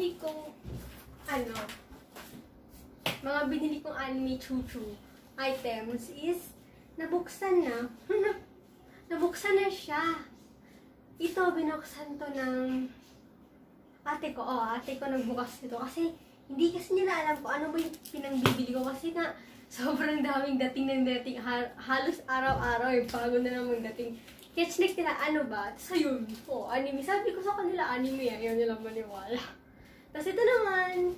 binili kong ano, mga binili kong anime chuchu items is nabuksan na. nabuksan na siya. Ito, binuksan to ng ate ko. Oh, ate ko nagbukas nito kasi hindi kasi nila alam kung ano ba yung pinangbibili ko kasi nga sobrang daming dating ng dating. Ha- halos araw-araw yung bago na namang dating. Kaya chinek nila, ano ba? Tapos ayun, oh, anime. Sabi ko sa kanila, anime, ayaw nilang maniwala. Tapos ito naman,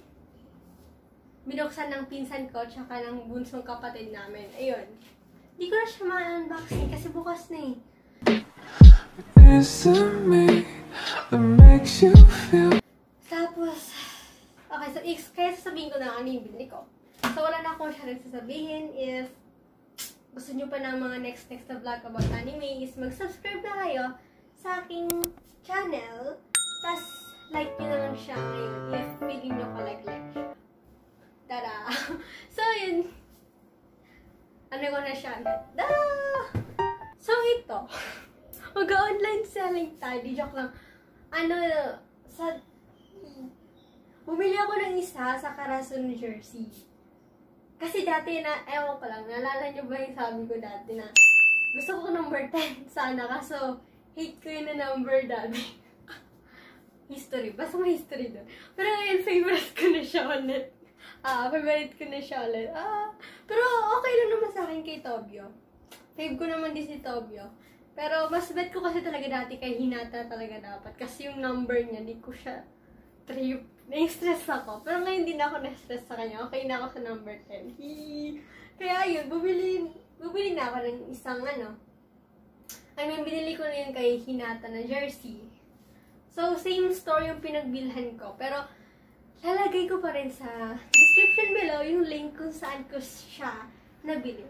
binuksan ng pinsan ko, tsaka ng bunsong kapatid namin. Ayun. Hindi ko na siya ma-unboxing kasi bukas na eh. Tapos, okay, so is, kaya sasabihin ko na ano yung binili ko. So, wala na akong siya rin sasabihin. If gusto nyo pa ng mga next next na vlog about anime, is mag-subscribe na kayo sa aking channel. Tapos, like nyo na lang siya ngayon if feeling nyo ka-like-like siya. Tada! so, yun. Ano ko na siya agad. Da! So, ito. Mag-online selling tayo. Di joke lang. Ano, sa... Bumili ako ng isa sa New Jersey. Kasi dati na, ewan ko lang, naalala niyo ba yung sabi ko dati na gusto ko number 10 sana, kaso hate ko yun na number dati. history, basta may history doon. Pero ngayon, favorite ko na siya ulit. Ah, favorite ko na siya ulit. Ah, pero okay lang naman sa akin kay Tobio. Fave ko naman din si Tobio. Pero mas bet ko kasi talaga dati kay Hinata talaga dapat. Kasi yung number niya, di ko siya trip. Na-stress ako. Pero ngayon din ako na-stress sa kanya. Okay na ako sa number 10. Hee. Kaya yun, bumili, bumili na ako ng isang ano. I mean, binili ko na yun kay Hinata na jersey. So, same store yung pinagbilhan ko. Pero, lalagay ko pa rin sa description below yung link kung saan ko siya nabili.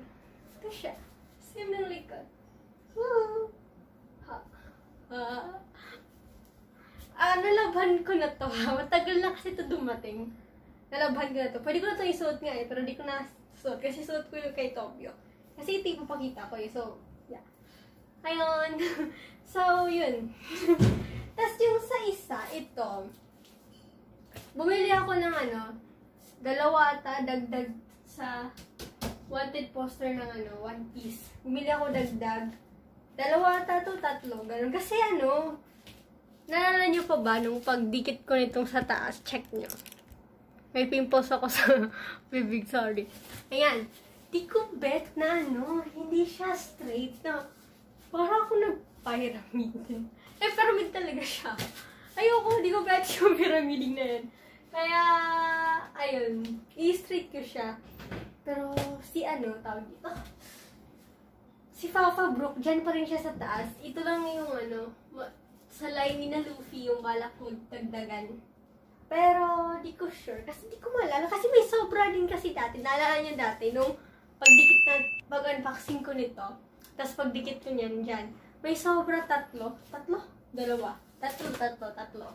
Ito siya. Same ng likod. Woo! Ha. Ha. Ah, nalabhan ko na to. Matagal na kasi ito dumating. Nalabhan ko na to. Pwede ko na ito isuot nga eh, pero di ko na suot. Kasi suot ko yung kay Tokyo. Kasi ito yung ko eh. So, yeah. Ayun. so, yun. Tapos yung sa isa, ito. Bumili ako ng ano, dalawa ata, dagdag sa wanted poster ng ano, One Piece. Bumili ako dagdag. Dalawa ata to, tatlo. Ganun. Kasi ano, naalala nyo pa ba nung pagdikit ko nitong sa taas, check nyo. May pimples ako sa bibig, sorry. Ayan. Di ko bet na ano, hindi siya straight na para ako nag-pyramid. Eh, pyramid talaga siya. Ayoko, di ko bet yung pyramiding na yun. Kaya, ayun, i-straight ko siya. Pero, si ano, tawag dito, si Fafa Brook, dyan pa rin siya sa taas. Ito lang yung ano, sa line ni na Luffy yung balak ko dagdagan. Pero, di ko sure. Kasi di ko maalala. Kasi may sobra din kasi dati. Naalala niyo dati, nung pagdikit na, pag-unboxing ko nito, tapos pagdikit ko niyan dyan, may sobra tatlo. Tatlo? Dalawa. Tatlo, tatlo, tatlo.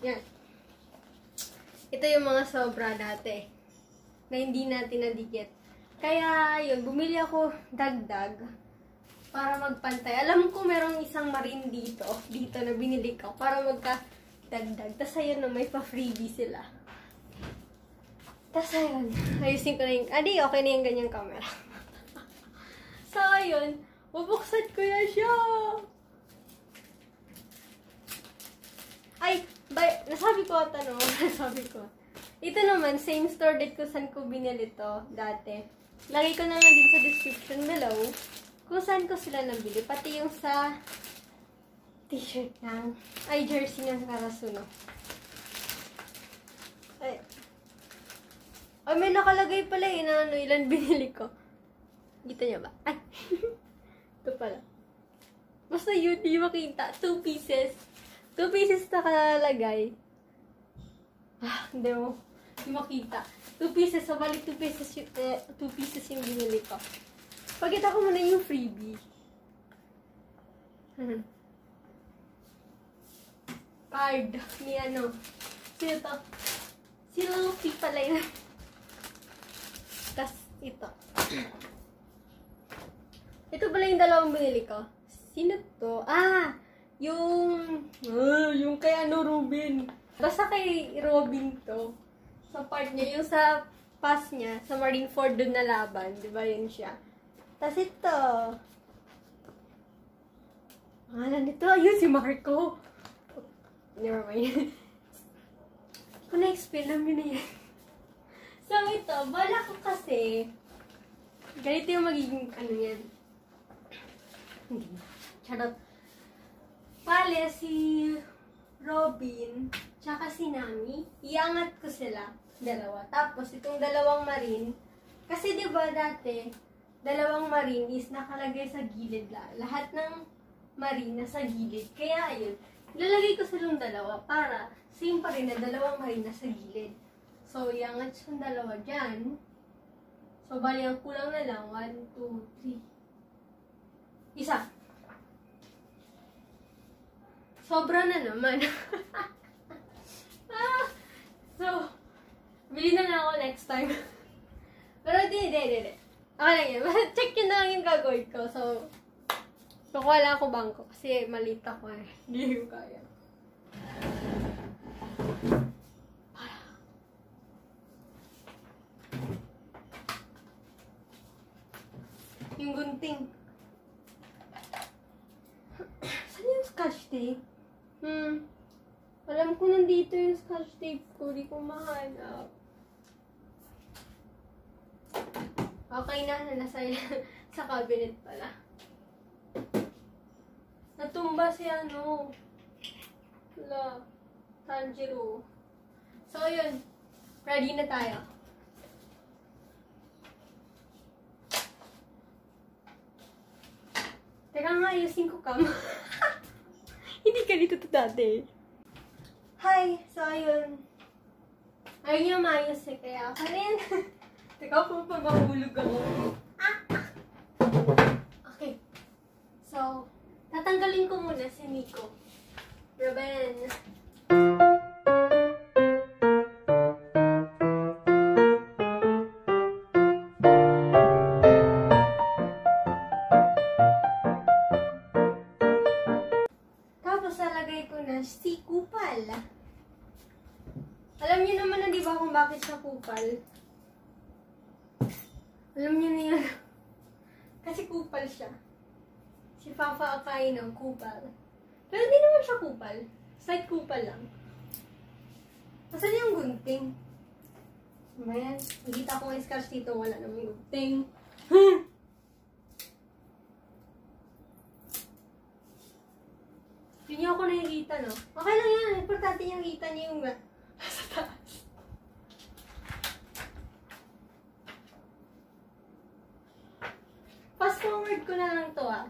Yan. Ito yung mga sobra dati na hindi natin nadikit. Kaya, yun, bumili ako dagdag para magpantay. Alam ko merong isang marine dito, dito na binili ko para magka dagdag. Tapos ayun na, may pa-freebie sila. Tapos ayun, ayusin ko na yung, adi, okay na yung ganyang camera. so ayun, bubuksan ko na siya. Ay, bay, nasabi ko ata no, nasabi ko. Ito naman, same store date ko saan ko binili to dati. Lagay ko na lang din sa description below kung saan ko sila nabili. Pati yung sa t-shirt ng, ay jersey ng Karasuno. Ay, ay may nakalagay pala eh na ano, ilan binili ko. Kita niyo ba? Ay, ito pala. Basta yun, di makita. Two pieces. Two pieces nakalagay. Ah, hindi mo. Di makita. Two pieces. So, balik two pieces, yung, eh, two pieces yung binili ko. Pagkita ko muna yung freebie. Hmm. Card ni ano. Sino to? Si Luffy pala yun. ito. Ito pala yung dalawang binili ko. Sino to? Ah! Yung... Ah, yung kay ano, Robin. Basta kay Robin to. Sa part niya, yung sa pass niya, sa Marineford doon na laban. Di ba yun siya? Tapos ito. Pangalan nito, ayun si Marco. Never mind. Kung na-explain namin na yan. So, ito, bala ko kasi, ganito yung magiging, ano yan. Charot. Pale, si Robin, tsaka si Nami, iangat ko sila, dalawa. Tapos, itong dalawang marine, kasi di ba dati, dalawang marine is nakalagay sa gilid la. Lahat ng marine nasa gilid. Kaya, ayun, lalagay ko silang dalawa para same pa rin na dalawang marine nasa gilid. So, iangat yung dalawa dyan. So, bali, ang kulang na lang, 1, 2, 3. Isa. Sobra na naman. ah, so, bili na lang ako next time. Pero di, di, di, di. Okay lang yan. Check yun na lang yung gagawin ko. So, kukuha lang ako bangko kasi maliit ako eh. Hindi ko kaya. Yung gunting. Saan yung scotch tape? Hmm. Alam ko nandito yung scotch tape ko. Di ko mahanap. Okay na, na nasa sa cabinet pala. Natumba si ano. Wala. Tanjiro. So, yun. Ready na tayo. Teka nga, ayusin ko kam. Dito to dati. Hi! So, ayun. Ayun yung maayos eh, kaya ako rin. Teka po pag mahulog ako. Ah! Okay. So, tatanggalin ko muna si Miko. Ruben. Tapos, lalagay ko na si Kupal. Alam niyo naman na di ba kung bakit siya Kupal? Alam niyo na yun. Kasi Kupal siya. Si Papa Akain ng Kupal. Pero hindi naman siya Kupal. Slight Kupal lang. Asan yung gunting? Man, nakita ko yung scratch dito. Wala naman gunting. Hindi niyo ako nakikita, no? Okay lang yan. Importante yung kita niyo yung sa taas. Fast forward ko na lang to, ah.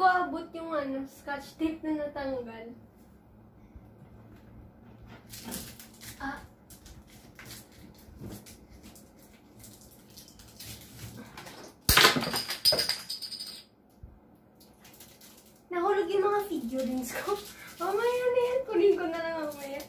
Ko abot yung ano, scotch tape na natanggal. Ah. Nahulog yung mga figurines ko. Mamaya na yan. Kunin ko na lang mamaya.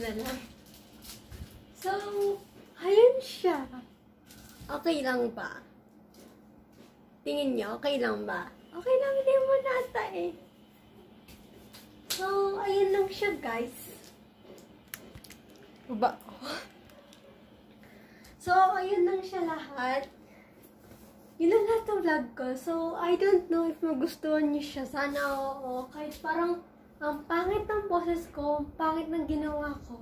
Na lang. So, ayun siya. Okay lang ba? Tingin niyo, okay lang ba? Okay lang din mo nata eh. So, ayun lang siya guys. Ba? So, ayun lang siya lahat. Yun lang lahat ng vlog ko. So, I don't know if magustuhan niyo siya. Sana oo. Kahit parang ang pangit ng boses ko, ang pangit ng ginawa ko.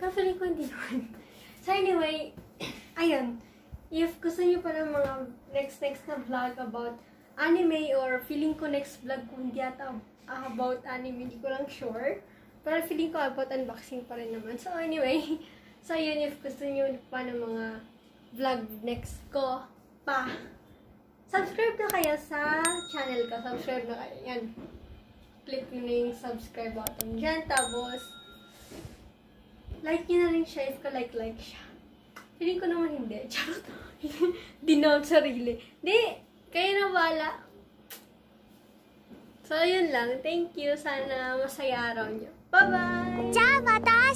Pero feeling ko hindi naman. So, anyway, ayun. If gusto niyo pa ng mga next-next na vlog about anime or feeling ko next vlog ko hindi ata about anime, hindi ko lang sure. Pero feeling ko about unboxing pa rin naman. So, anyway, So, yun, if gusto niyo pa ng mga vlog next ko, pa, subscribe na kayo sa channel ko. Subscribe na kayo. Yan click nyo na yung subscribe button dyan. Tapos, like nyo na rin siya if ka-like-like siya. Feeling ko naman hindi. Charot. Denown sarili. Di, kayo na wala. So, yun lang. Thank you. Sana masaya araw nyo. Bye-bye! Ciao, mata